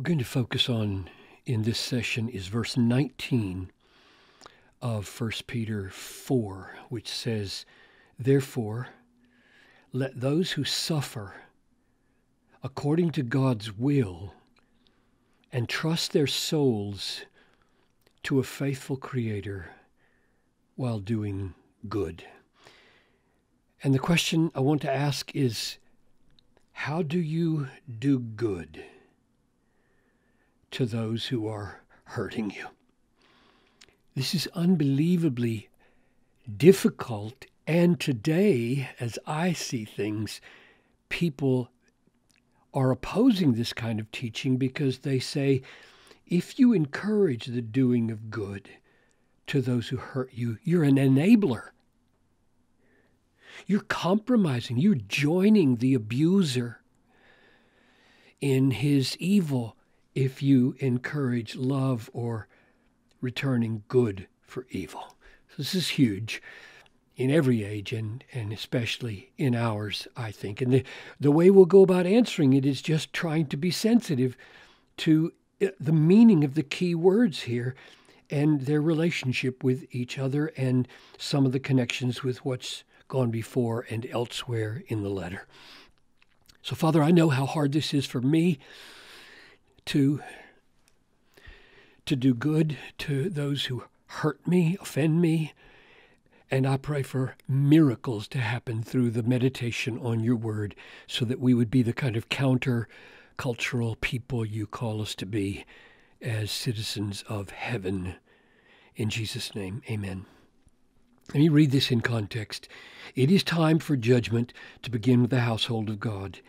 We're going to focus on in this session is verse 19 of 1 Peter 4, which says, Therefore, let those who suffer according to God's will and trust their souls to a faithful Creator while doing good. And the question I want to ask is how do you do good to those who are hurting you? This is unbelievably difficult. And today, as I see things, people are opposing this kind of teaching because they say if you encourage the doing of good to those who hurt you, you're an enabler. You're compromising, you're joining the abuser in his evil if you encourage love or returning good for evil. So this is huge in every age and, and especially in ours, I think. And the, the way we'll go about answering it is just trying to be sensitive to uh, the meaning of the key words here and their relationship with each other and some of the connections with what's gone before and elsewhere in the letter. So, Father, I know how hard this is for me to, to do good to those who hurt me, offend me, and I pray for miracles to happen through the meditation on your word so that we would be the kind of counter cultural people you call us to be as citizens of heaven. In Jesus' name, amen. Let me read this in context. It is time for judgment to begin with the household of God.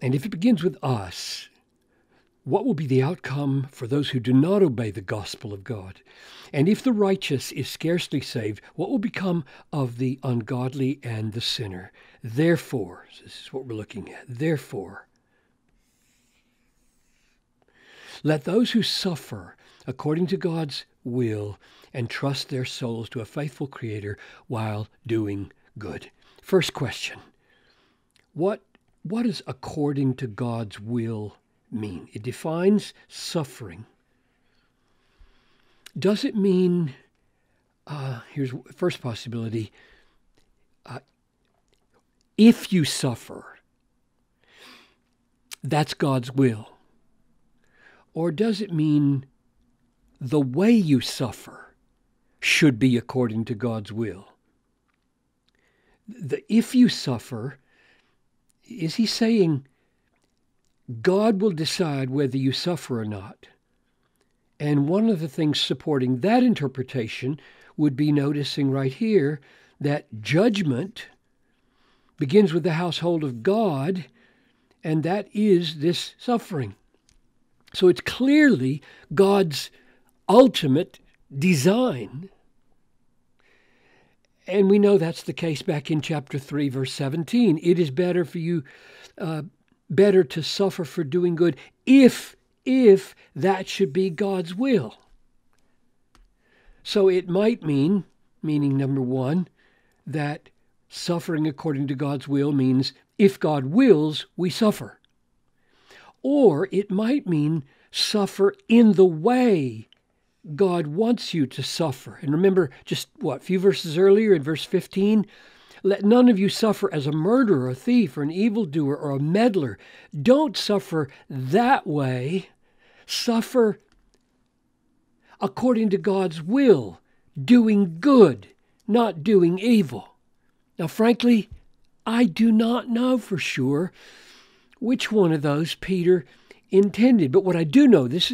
And if it begins with us, what will be the outcome for those who do not obey the gospel of God? And if the righteous is scarcely saved, what will become of the ungodly and the sinner? Therefore, this is what we're looking at. Therefore, let those who suffer according to God's will and trust their souls to a faithful Creator while doing good. First question What, what does according to God's will mean? It defines suffering. Does it mean, uh, here's first possibility, uh, if you suffer, that's God's will? Or does it mean the way you suffer should be according to God's will? The, if you suffer, is he saying God will decide whether you suffer or not. And one of the things supporting that interpretation would be noticing right here that judgment begins with the household of God, and that is this suffering. So it's clearly God's ultimate design. And we know that's the case back in chapter 3, verse 17. It is better for you, uh, better to suffer for doing good if if that should be God's will. So it might mean, meaning number 1, that suffering according to God's will means if God wills, we suffer. Or it might mean suffer in the way God wants you to suffer. And remember, just what, a few verses earlier in verse 15, let none of you suffer as a murderer, a thief, or an evildoer, or a meddler. Don't suffer that way. Suffer according to God's will, doing good, not doing evil. Now, frankly, I do not know for sure which one of those Peter intended. But what I do know, this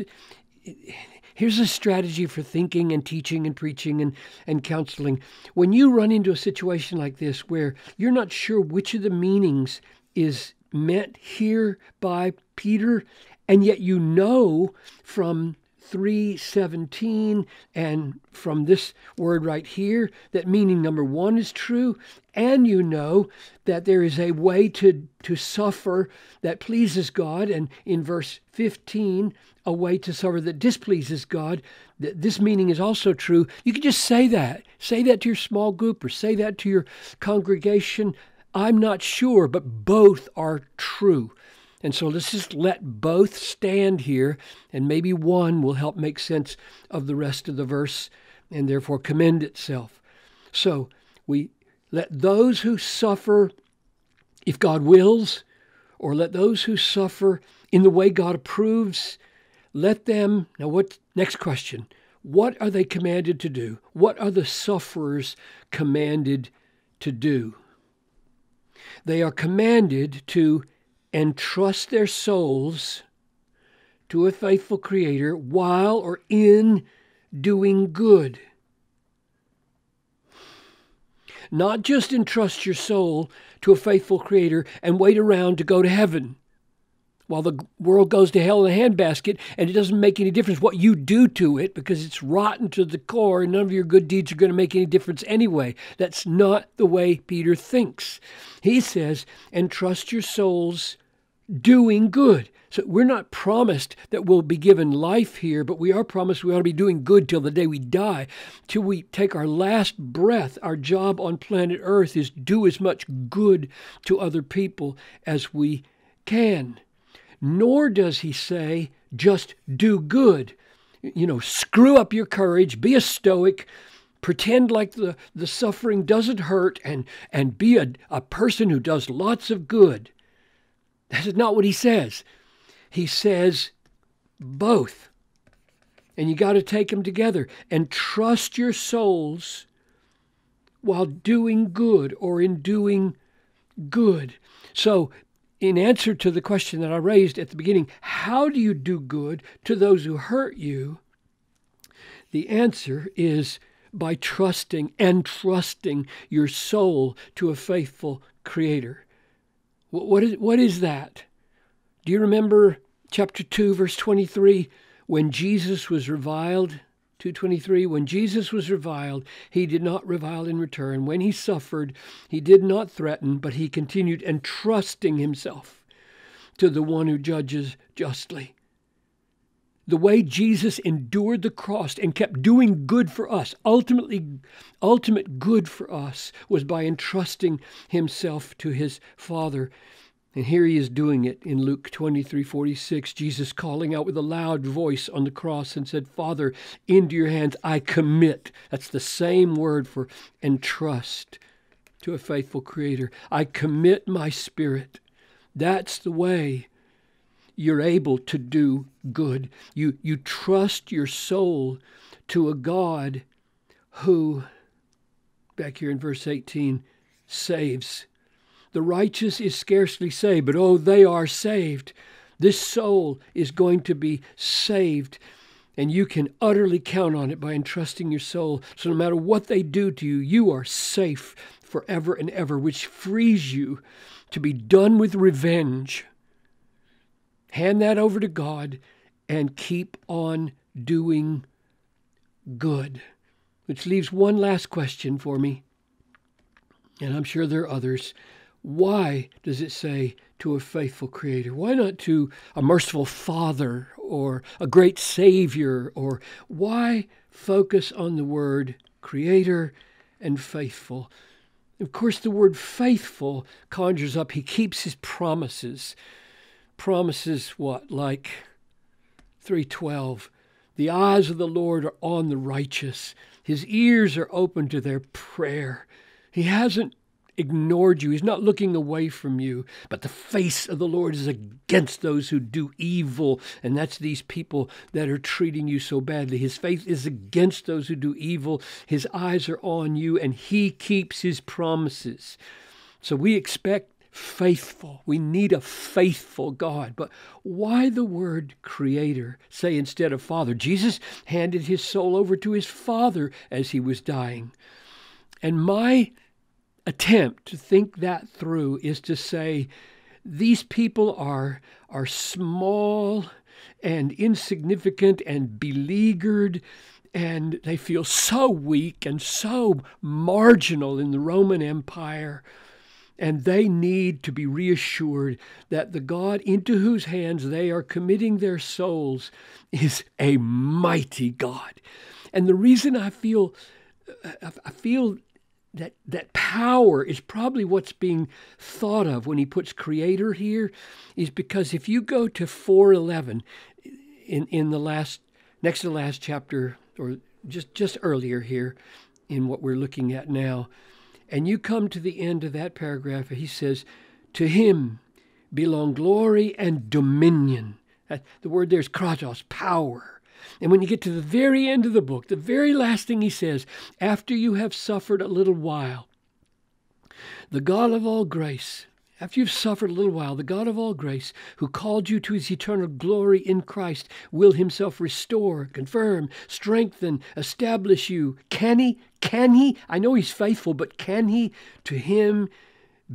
Here's a strategy for thinking and teaching and preaching and, and counseling. When you run into a situation like this where you're not sure which of the meanings is meant here by Peter, and yet you know from 317 and from this word right here that meaning number one is true and you know that there is a way to to suffer that pleases god and in verse 15 a way to suffer that displeases god this meaning is also true. You can just say that. Say that to your small group or say that to your congregation. I'm not sure but both are true And so let's just let both stand here, and maybe one will help make sense of the rest of the verse and therefore commend itself. So we let those who suffer, if God wills, or let those who suffer in the way God approves, let them. Now, what? Next question. What are they commanded to do? What are the sufferers commanded to do? They are commanded to entrust their souls to a faithful Creator while or in doing good. Not just entrust your soul to a faithful Creator and wait around to go to heaven while the world goes to hell in a handbasket and it doesn't make any difference what you do to it because it's rotten to the core and none of your good deeds are going to make any difference anyway. That's not the way Peter thinks. He says, entrust your souls doing good. So we're not promised that we'll be given life here, but we are promised we ought to be doing good till the day we die, till we take our last breath. Our job on planet Earth is do as much good to other people as we can. Nor does he say just do good. You know, screw up your courage, be a stoic, pretend like the, the suffering doesn't hurt, and, and be a, a person who does lots of good. That is not what he says. He says both. And you got to take them together and trust your souls while doing good or in doing good. So, in answer to the question that I raised at the beginning, how do you do good to those who hurt you? The answer is by trusting and trusting your soul to a faithful Creator. What is, what is that? Do you remember chapter 2, verse 23? When Jesus was reviled, 223 when jesus was reviled he did not revile in return. When he suffered he did not threaten but he continued entrusting himself to the one who judges justly. The way jesus endured the cross and kept doing good for us ultimately ultimate good for us was by entrusting himself to his father and here he is doing it in Luke 23 46. Jesus calling out with a loud voice on the cross and said, Father, into your hands I commit. That's the same word for entrust to a faithful Creator. I commit my spirit. That's the way you're able to do good. You, you trust your soul to a God who, back here in verse 18, saves the righteous is scarcely saved, but oh, they are saved. This soul is going to be saved, and you can utterly count on it by entrusting your soul. So no matter what they do to you, you are safe forever and ever, which frees you to be done with revenge. Hand that over to God and keep on doing good. Which leaves one last question for me, and I'm sure there are others. Why does it say to a faithful Creator? Why not to a merciful Father or a great Savior? Or why focus on the word Creator and faithful? Of course, the word faithful conjures up, He keeps His promises. Promises what? Like 312. The eyes of the Lord are on the righteous. His ears are open to their prayer. He hasn't ignored you. He's not looking away from you. But the face of the Lord is against those who do evil. And that's these people that are treating you so badly. His face is against those who do evil. His eyes are on you, and he keeps his promises. So we expect faithful. We need a faithful God. But why the word creator say instead of father? Jesus handed his soul over to his father as he was dying. And my attempt to think that through is to say these people are, are small and insignificant and beleaguered and they feel so weak and so marginal in the Roman Empire. And they need to be reassured that the God into whose hands they are committing their souls is a mighty God. And the reason I feel I feel that that power is probably what's being thought of when he puts creator here is because if you go to 411 in in the last next to the last chapter or just just earlier here in what we're looking at now and you come to the end of that paragraph he says to him belong glory and dominion. The word there is kratos power and when you get to the very end of the book, the very last thing he says, after you have suffered a little while, the God of all grace, after you've suffered a little while, the God of all grace, who called you to his eternal glory in Christ, will himself restore, confirm, strengthen, establish you. Can he? Can he? I know he's faithful, but can he? To him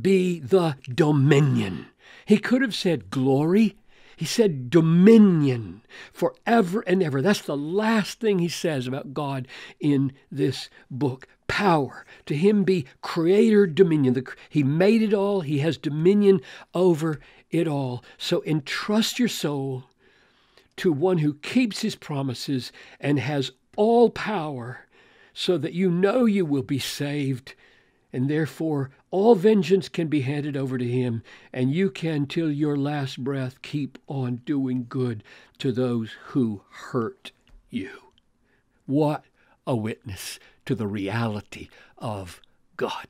be the dominion. He could have said glory. He said dominion forever and ever. That's the last thing he says about God in this book. Power. To him be creator dominion. The, he made it all, he has dominion over it all. So entrust your soul to one who keeps his promises and has all power so that you know you will be saved and therefore all vengeance can be handed over to him, and you can, till your last breath, keep on doing good to those who hurt you. What a witness to the reality of God.